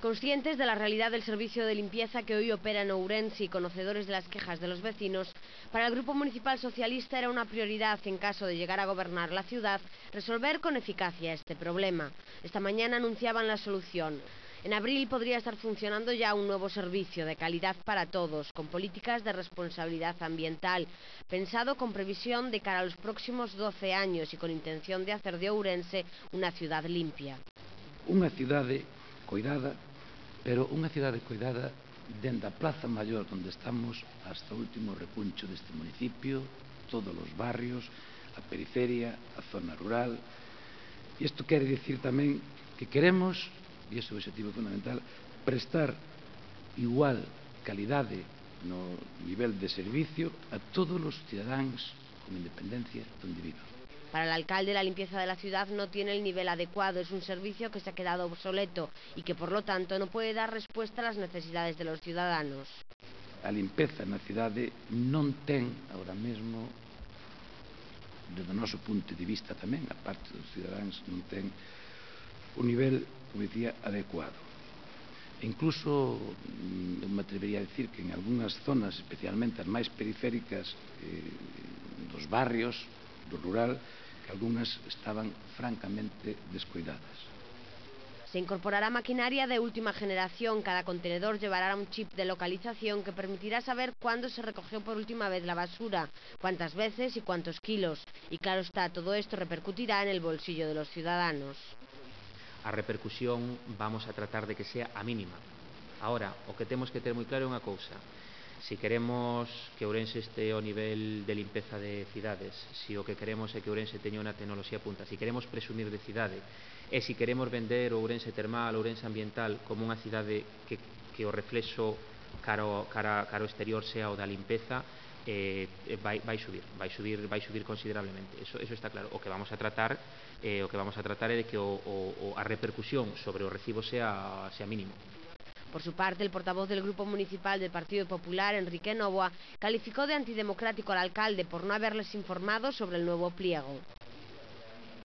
Conscientes de la realidad del servicio de limpieza que hoy opera en Ourense y conocedores de las quejas de los vecinos, para el Grupo Municipal Socialista era una prioridad, en caso de llegar a gobernar la ciudad, resolver con eficacia este problema. Esta mañana anunciaban la solución. En abril podría estar funcionando ya un nuevo servicio de calidad para todos, con políticas de responsabilidad ambiental, pensado con previsión de cara a los próximos 12 años y con intención de hacer de Ourense una ciudad limpia. Unha cidade coidada pero unha cidade cuidada dende a Plaza Maior onde estamos hasta o último recuncho deste municipio, todos os barrios, a periferia, a zona rural. E isto quere dicir tamén que queremos, e ese é o objetivo fundamental, prestar igual calidade no nivel de servicio a todos os cidadáns con independencia donde vivan. Para el alcalde la limpieza de la ciudad no tiene el nivel adecuado, es un servicio que se ha quedado obsoleto y que por lo tanto no puede dar respuesta a las necesidades de los ciudadanos. A limpeza na cidade non ten ahora mesmo desde o noso punto de vista tamén, a parte dos cidadáns non ten un nivel, como dicía, adecuado. E incluso, mm, eu me atrevería a decir que en algunhas zonas, especialmente as máis periféricas eh, dos barrios, do rural, que algunhas estaban francamente descuidadas. Se incorporará maquinaria de última generación. Cada contenedor llevará un chip de localización que permitirá saber cuándo se recogió por última vez la basura, cuántas veces y cuántos kilos. Y claro está, todo esto repercutirá en el bolsillo de los ciudadanos. A repercusión vamos a tratar de que sea a mínima. Ahora, o que temos que ter moi claro é unha cousa se si queremos que Ourense este ao nivel de limpeza de cidades, se si o que queremos é que Ourense teña unha tecnoloxía punta, se si queremos presumir de cidade, e se queremos vender Ourense termal, Ourense ambiental como unha cidade que, que o reflexo cara, cara, cara exterior sea o da limpeza, eh, vai, vai subir, vai subir, vai subir considerablemente. Eso, eso está claro. O que vamos a tratar, eh, o que vamos a tratar é de que o, o, a repercusión sobre o recibo sea, sea mínimo. Por su parte, el portavoz del Grupo Municipal del Partido Popular, Enrique Novoa, calificó de antidemocrático al alcalde por no haberles informado sobre el nuevo pliego.